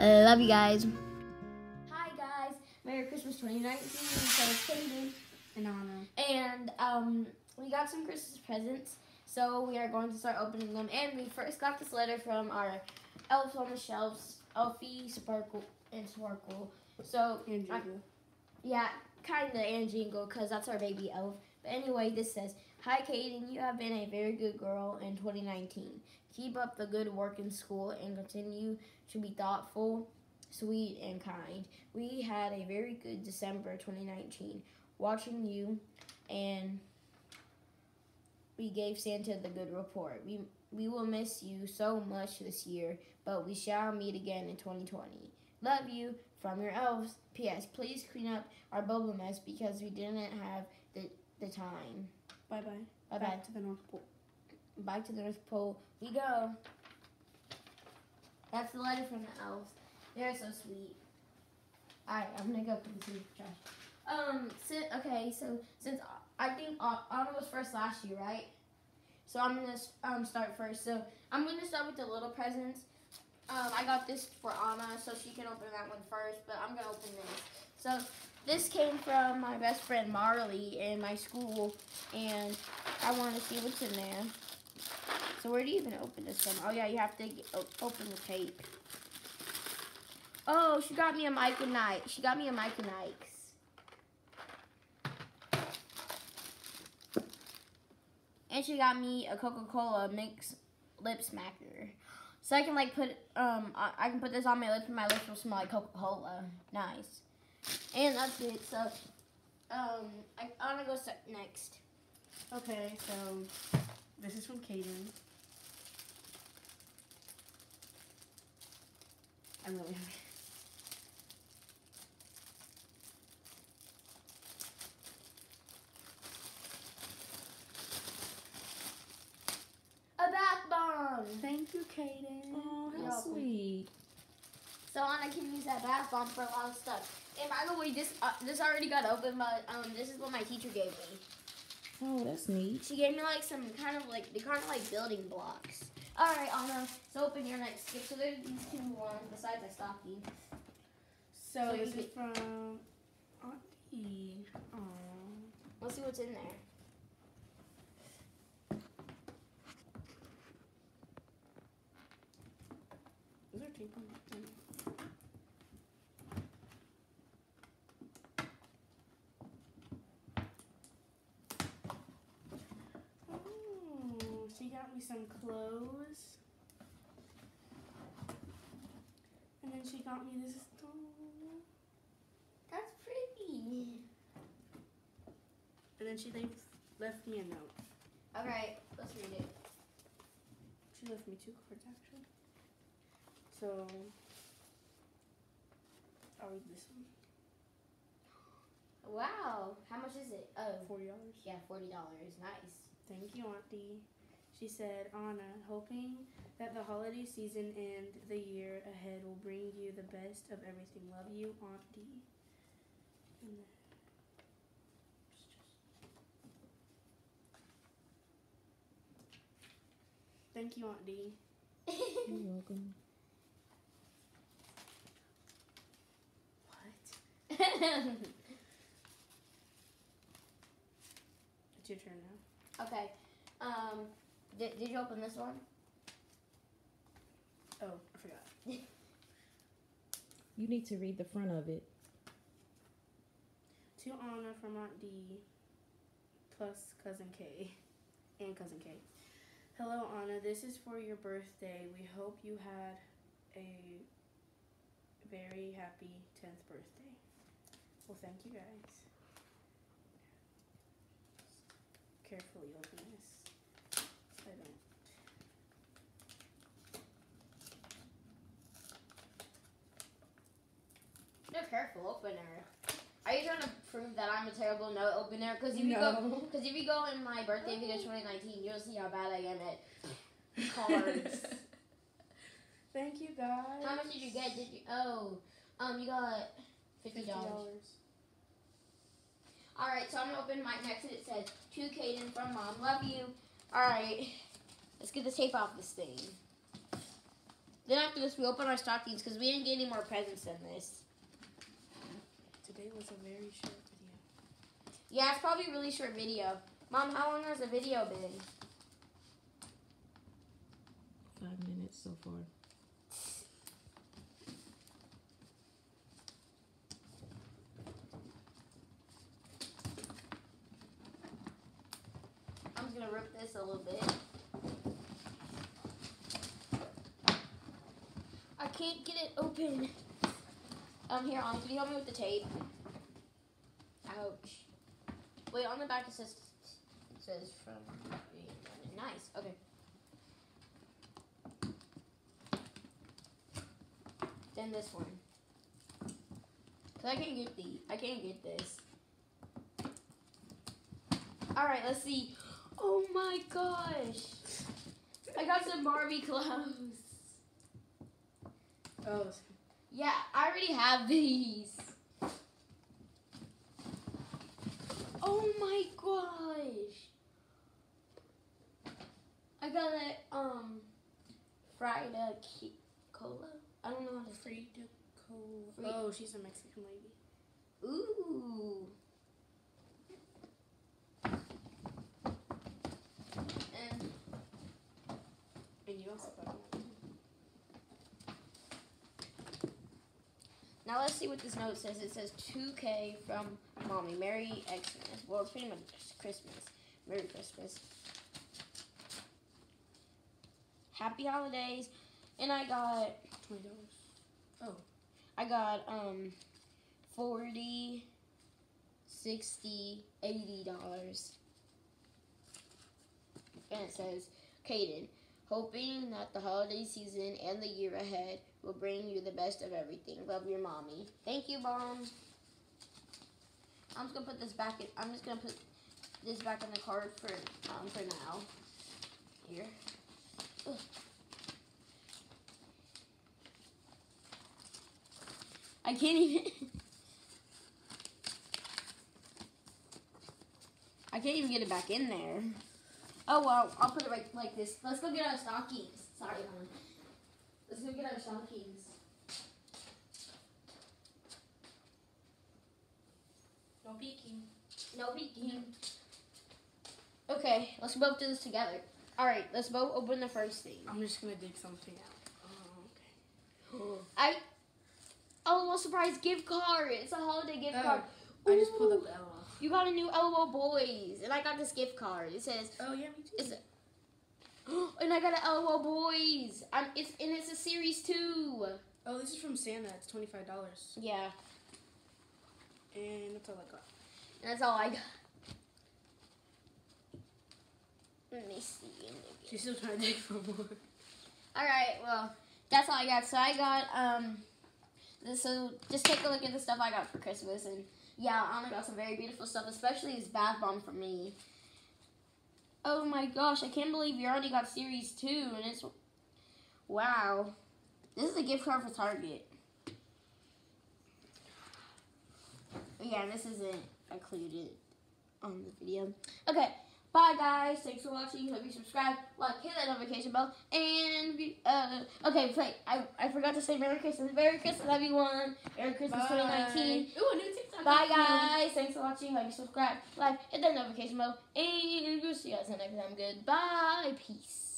I love you guys. Hi guys, Merry Christmas 2019. So it's Caydan And Anna. and um, we got some Christmas presents. So we are going to start opening them. And we first got this letter from our elves on the shelves, Elfie, Sparkle, and Sparkle. So And I- yeah, kind of and Jingle, because that's our baby elf. But anyway, this says, Hi, Caydan. You have been a very good girl in 2019. Keep up the good work in school and continue to be thoughtful, sweet, and kind. We had a very good December 2019 watching you, and we gave Santa the good report. We, we will miss you so much this year, but we shall meet again in 2020. Love you from your elves. P.S. Please clean up our bubble mess because we didn't have the, the time. Bye bye. Bye bye. Back to the North Pole. Back to the North Pole we go. That's the letter from the elves. They're so sweet. Alright, I'm gonna go put this in the trash. Um, si- okay, so since I think Anna was first last year, right? So I'm gonna um start first. So I'm gonna start with the little presents. Um, I got this for Anna, so she can open that one first. But I'm gonna open this. So this came from my best friend Marley in my school, and I want to see what's in there. So where do you even open this from? Oh yeah, you have to get, open the tape. Oh, she got me a Mike and Ike. She got me a Mike and Ike's. And she got me a Coca-Cola mix lip smacker. So I can like put um I, I can put this on my lips and my lips will smell like Coca-Cola. Nice. And that's it. So um I, I'm gonna go start next. Okay, so this is from Caydan. I'm really happy. A bath bomb. Thank you, Caydan. Oh, You're how welcome. Sweet. So Anna can use that bath bomb for a lot of stuff. And by the way, this uh, this already got open, but um, this is what my teacher gave me. Oh, that's neat. She gave me like some kind of like they're kind of like building blocks. All right, Anna, so open your next gift. So there's these two ones besides the stocking. So, So this is from Auntie. Aww. Let's see what's in there. Is there tape on that? Oh, she got me some clothes. And then she got me this. Oh. That's pretty. And then she left, left me a note. All right, let's read it. She left me two cards actually. So I'll read this one. Wow, how much is it? Oh, Forty dollars. yeah, forty dollars. Nice. Thank you, Auntie. She said, Anna, hoping that the holiday season and the year ahead will bring you the best of everything. Love you, Auntie. And Thank you, Aunt D. You're welcome. What? It's your turn now. okay. Um, did, did you open this one? Oh, I forgot. You need to read the front of it. To Anna from Aunt D, plus Cousin K, and Cousin K. Hello, Anna. This is for your birthday. We hope you had a very happy 10th birthday. Well, thank you guys. Carefully open this. so I don't. No, careful opener. Are you trying to prove that I'm a terrible note opener? Because if you go, No. because if you go in my birthday video 2019, you'll see how bad I am at cards. Thank you guys. how much did you get? Did you? Oh, um, you got fifty dollars. All right, so I'm gonna open my next. and It says to Caydan from mom. Love you. All right, let's get the tape off this thing. Then after this, we open our stockings because we didn't get any more presents than this. Today was a very short video. Yeah, it's probably a really short video. Mom, how long has the video been? Five minutes so far. I'm just gonna rip this a little bit. I can't get it open. Um, here, on. Can you help me with the tape? Ouch. Wait, on the back it says says from. Nice. Okay. Then this one. Cause I can't get the. I can't get this. All right, let's see. Oh my gosh! I got some Barbie clothes. Oh, Yeah, I already have these. Oh my gosh! I got a um fried uh, cola. I don't know how to say. Frida Cole. Free- Oh, she's a Mexican lady. Ooh. And And you also got one. Now let's see what this note says. It says 2K from mommy. Merry Xmas. Well, it's pretty much Christmas. Merry Christmas. Happy holidays. And I got Twenty dollars. Oh. I got um 40 60 80 dollars. And it says, Caydan, hoping that the holiday season and the year ahead will bring you the best of everything. Love your mommy. Thank you, mom. I'm just gonna put this back in I'm just gonna put this back in the card for um for now. Here. Ugh. I can't even. I can't even get it back in there. Oh well, I'll put it right like this. Let's go get our stockings. Sorry, hon. Let's go get our stockings. No peeking. No peeking. Okay, let's both do this together. All right, let's both open the first thing. I'm just gonna dig something out. Oh, okay. I. Oh, little surprise gift card. It's a holiday gift Oh, card. I just pulled up the LOL. You got a new LOL Boys, and I got this gift card. It says, Oh yeah, me too. Is it? and I got an LOL Boys. I'm, it's and it's a series two. Oh, this is from Santa. It's twenty five dollars, Yeah, and that's all I got. and that's all I got. Let me see. She's still trying to dig for more. All right, well, that's all I got. So I got um, this, so just take a look at the stuff I got for Christmas, and yeah, Anna got some very beautiful stuff, especially this bath bomb for me. Oh my gosh, I can't believe you already got series two, and it's wow. This is a gift card for Target. Yeah, this isn't included on the video. Okay, bye guys. Thanks for watching. Hope you subscribe, like, hit that notification bell, and be- uh, okay, play. I I forgot to say Merry Christmas. Merry Christmas, everyone. Merry Christmas, 2019. Ooh, a new TikTok. Bye guys. Thanks for watching. Hope you subscribe, like, hit that notification bell, and we'll see you guys in the next time. Goodbye. Peace.